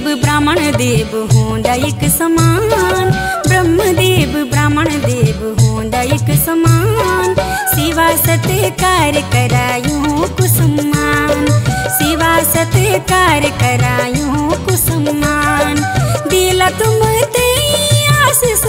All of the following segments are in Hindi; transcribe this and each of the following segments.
देव, ब्राह्मण देव होंदा समान। ब्रह्म देव ब्राह्मण देव होंदा समान। शिवा सत्कार करायूं कुसुमान। शिवा सत्कार करायूं कुसम्मान दिला तुम ते आशीष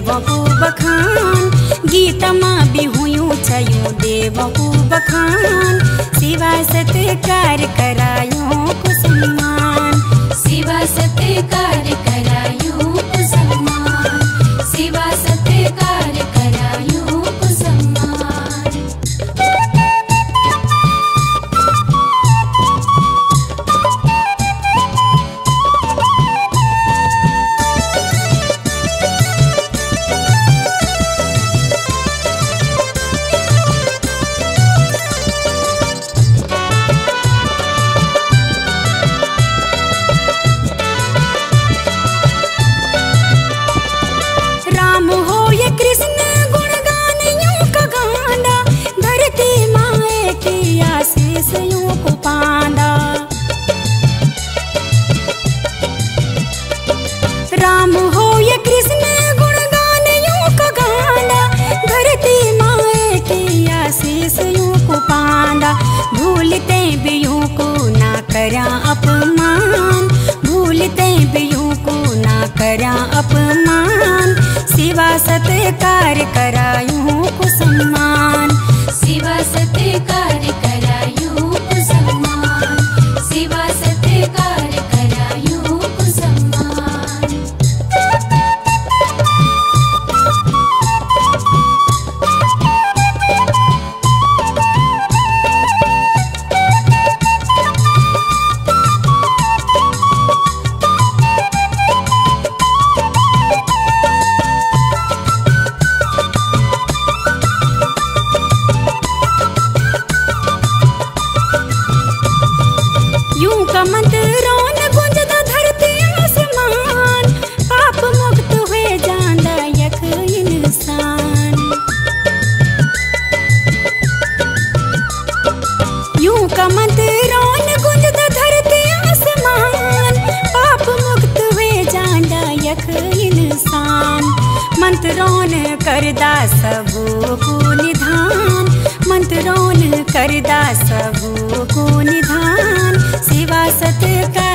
देवको बखान गीतमा मा विहु देवको बखान शिवा सत्कार करमा शिवा सत्कार को ना करा अपमान। सिवा सत्कार करायूं को शिवा सिवा कर मन्त्रोन करदा सबो को निधान। ध करदा सबो को निधान। शिवा सत् क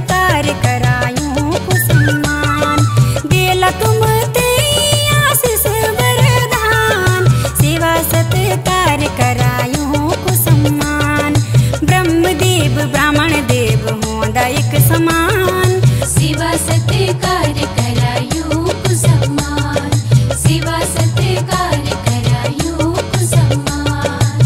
तार करायूं कुसमान। दिल तुम ते आशीष ब्राह्मण देव हों दायक समान। सेवा सत कार करायूं कुसमान। सेवा सत कार करायूं कुसमान।